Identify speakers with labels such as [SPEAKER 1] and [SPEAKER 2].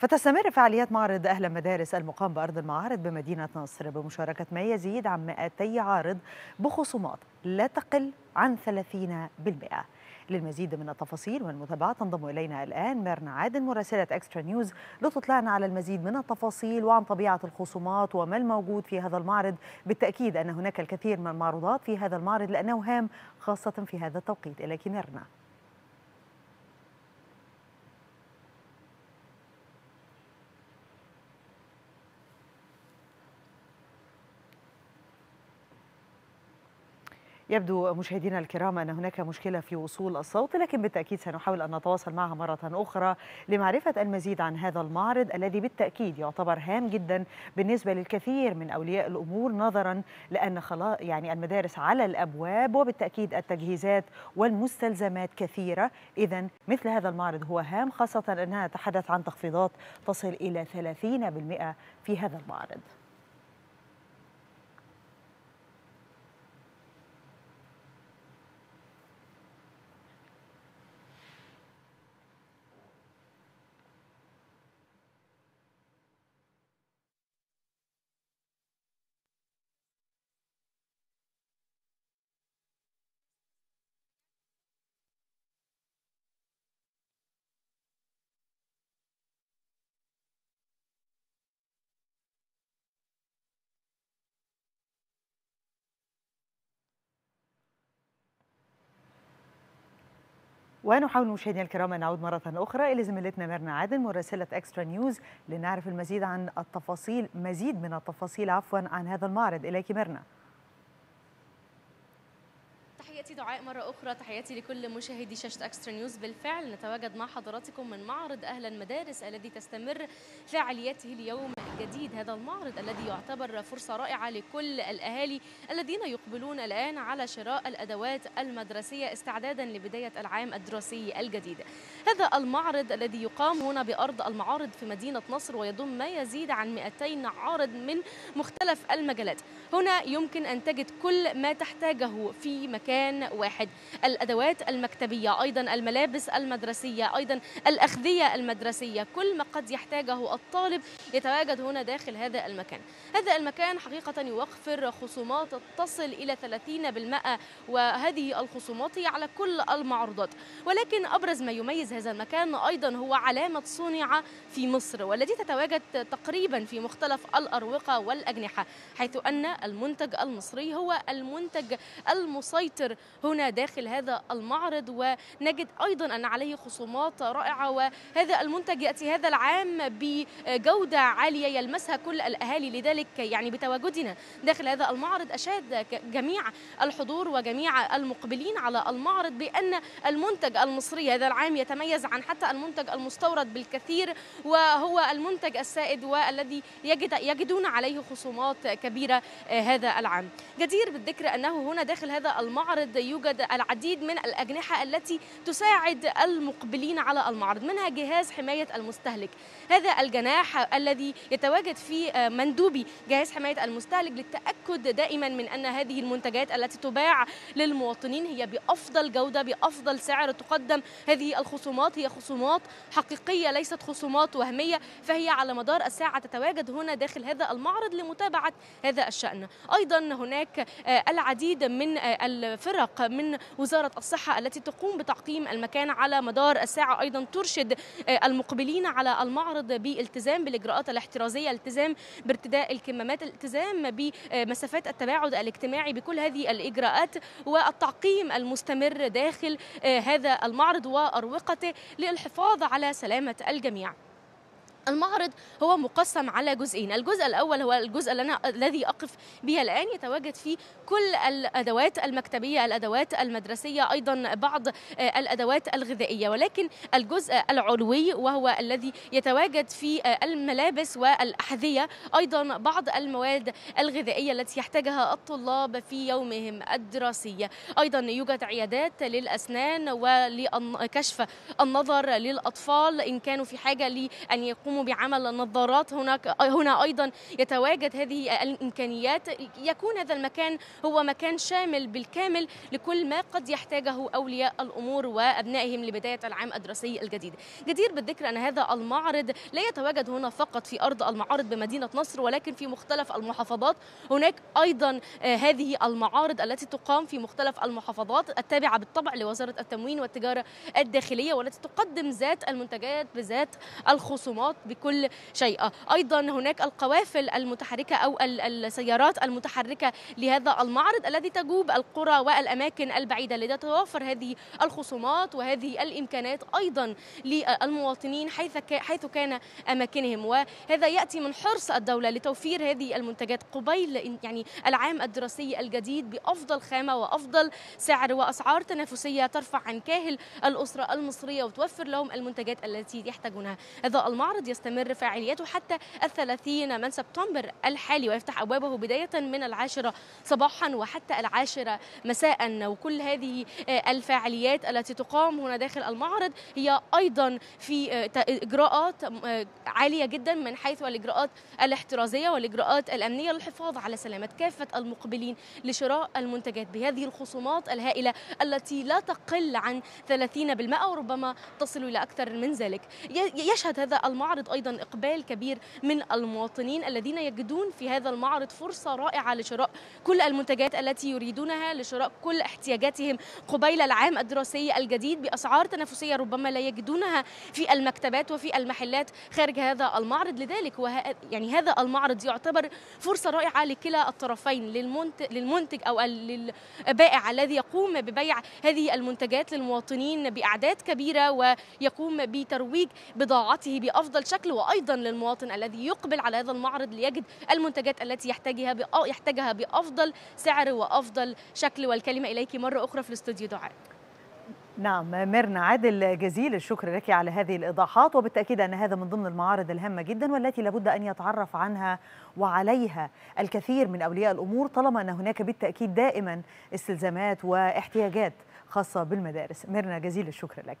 [SPEAKER 1] فتستمر فعاليات معرض أهل مدارس المقام بأرض المعارض بمدينة نصر بمشاركة ما يزيد عن 200 عارض بخصومات لا تقل عن 30% للمزيد من التفاصيل والمتابعة تنضم إلينا الآن ميرنا عادل مراسلة إكسترا نيوز لتطلعنا على المزيد من التفاصيل وعن طبيعة الخصومات وما الموجود في هذا المعرض. بالتأكيد أن هناك الكثير من المعروضات في هذا المعرض لأنه هام خاصة في هذا التوقيت. إليك ميرنا. يبدو مشاهدينا الكرام أن هناك مشكلة في وصول الصوت لكن بالتأكيد سنحاول أن نتواصل معها مرة أخرى لمعرفة المزيد عن هذا المعرض الذي بالتأكيد يعتبر هام جدا بالنسبة للكثير من أولياء الأمور نظرا لأن خلاص يعني المدارس على الأبواب وبالتأكيد التجهيزات والمستلزمات كثيرة. إذا مثل هذا المعرض هو هام خاصة أنها نتحدث عن تخفيضات تصل إلى 30% في هذا المعرض. ونحاول مشاهدينا الكرام أن نعود مرة أخرى إلى زميلتنا ميرنا عادل مراسلة إكسترا نيوز لنعرف المزيد عن التفاصيل مزيد من التفاصيل عفوا عن هذا المعرض. إليك ميرنا
[SPEAKER 2] تحياتي دعاء مرة أخرى. تحياتي لكل مشاهدي شاشة أكسترا نيوز بالفعل نتواجد مع حضراتكم من معرض أهل المدارس الذي تستمر فعالياته اليوم الجديد. هذا المعرض الذي يعتبر فرصة رائعة لكل الأهالي الذين يقبلون الآن على شراء الأدوات المدرسية استعدادا لبداية العام الدراسي الجديد. هذا المعرض الذي يقام هنا بأرض المعارض في مدينة نصر ويضم ما يزيد عن 200 عارض من مختلف المجالات. هنا يمكن أن تجد كل ما تحتاجه في مكان واحد. الأدوات المكتبية أيضا الملابس المدرسية أيضا الأخذية المدرسية كل ما قد يحتاجه الطالب يتواجد هنا داخل هذا المكان. هذا المكان حقيقة يوفر خصومات تصل إلى 30% وهذه الخصومات هي على كل المعروضات. ولكن أبرز ما يميز هذا المكان أيضا هو علامة صنع في مصر والتي تتواجد تقريبا في مختلف الأروقة والأجنحة حيث أن المنتج المصري هو المنتج المسيطر هنا داخل هذا المعرض ونجد أيضا أن عليه خصومات رائعة وهذا المنتج يأتي هذا العام بجودة عالية يلمسها كل الأهالي لذلك يعني بتواجدنا داخل هذا المعرض أشاد جميع الحضور وجميع المقبلين على المعرض بأن المنتج المصري هذا العام يتميز عن حتى المنتج المستورد بالكثير وهو المنتج السائد والذي يجد يجدون عليه خصومات كبيرة هذا العام. جدير بالذكر أنه هنا داخل هذا المعرض يوجد العديد من الأجنحة التي تساعد المقبلين على المعرض منها جهاز حماية المستهلك. هذا الجناح الذي يتواجد في مندوبي جهاز حماية المستهلك للتأكد دائما من أن هذه المنتجات التي تباع للمواطنين هي بأفضل جودة بأفضل سعر تقدم هذه الخصومات. هي خصومات حقيقية ليست خصومات وهمية فهي على مدار الساعة تتواجد هنا داخل هذا المعرض لمتابعة هذا الشأن. أيضا هناك العديد من الفرق من وزارة الصحة التي تقوم بتعقيم المكان على مدار الساعة. أيضا ترشد المقبلين على المعرض بالالتزام بالإجراءات الاحترازية الالتزام بارتداء الكمامات الالتزام بمسافات التباعد الاجتماعي بكل هذه الإجراءات والتعقيم المستمر داخل هذا المعرض وأروقته للحفاظ على سلامة الجميع. المعرض هو مقسم على جزئين. الجزء الأول هو الجزء الذي أقف به الآن. يتواجد فيه كل الأدوات المكتبية الأدوات المدرسية أيضا بعض الأدوات الغذائية. ولكن الجزء العلوي وهو الذي يتواجد فيه الملابس والأحذية أيضا بعض المواد الغذائية التي يحتاجها الطلاب في يومهم الدراسي أيضا يوجد عيادات للأسنان ولكشف النظر للأطفال. إن كانوا في حاجة لأن يقوم يقوموا بعمل النظارات هناك هنا أيضا يتواجد هذه الإمكانيات. يكون هذا المكان هو مكان شامل بالكامل لكل ما قد يحتاجه أولياء الأمور وأبنائهم لبداية العام الدراسي الجديد. جدير بالذكر أن هذا المعرض لا يتواجد هنا فقط في أرض المعارض بمدينة نصر ولكن في مختلف المحافظات. هناك أيضا هذه المعارض التي تقام في مختلف المحافظات التابعة بالطبع لوزارة التموين والتجارة الداخلية والتي تقدم ذات المنتجات بذات الخصومات. بكل شيء. أيضا هناك القوافل المتحركة أو السيارات المتحركة لهذا المعرض الذي تجوب القرى والأماكن البعيدة لتتوفر هذه الخصومات وهذه الإمكانات أيضا للمواطنين حيث حيث كان أماكنهم. وهذا يأتي من حرص الدولة لتوفير هذه المنتجات قبيل يعني العام الدراسي الجديد بأفضل خامة وأفضل سعر وأسعار تنافسية ترفع عن كاهل الأسرة المصرية وتوفر لهم المنتجات التي يحتاجونها. هذا المعرض يستمر فعالياته حتى الثلاثين من سبتمبر الحالي ويفتح أبوابه بداية من العاشرة صباحا وحتى العاشرة مساء. وكل هذه الفعاليات التي تقام هنا داخل المعرض هي أيضا في إجراءات عالية جدا من حيث الإجراءات الاحترازية والإجراءات الأمنية للحفاظ على سلامة كافة المقبلين لشراء المنتجات بهذه الخصومات الهائلة التي لا تقل عن 30% وربما تصل إلى أكثر من ذلك. يشهد هذا المعرض أيضا إقبال كبير من المواطنين الذين يجدون في هذا المعرض فرصة رائعة لشراء كل المنتجات التي يريدونها لشراء كل احتياجاتهم قبيل العام الدراسي الجديد بأسعار تنافسية ربما لا يجدونها في المكتبات وفي المحلات خارج هذا المعرض. لذلك وه... يعني هذا المعرض يعتبر فرصة رائعة لكلا الطرفين للمنتج, للمنتج أو للبائع الذي يقوم ببيع هذه المنتجات للمواطنين بأعداد كبيرة ويقوم بترويج بضاعته بأفضل شكل وأيضا للمواطن الذي يقبل على هذا المعرض ليجد المنتجات التي يحتاجها يحتاجها بأفضل سعر وأفضل شكل. والكلمة إليك مرة أخرى في الاستوديو دعاء.
[SPEAKER 1] نعم ميرنا عادل جزيل الشكر لك على هذه الإيضاحات. وبالتأكيد أن هذا من ضمن المعارض الهامة جدا والتي لابد أن يتعرف عنها وعليها الكثير من أولياء الأمور طالما أن هناك بالتأكيد دائما استلزامات واحتياجات خاصة بالمدارس. ميرنا جزيل الشكر لك.